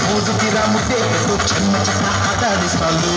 బూజుకి రాముతే చిన్న చిన్న ఆటాడిస్తాడు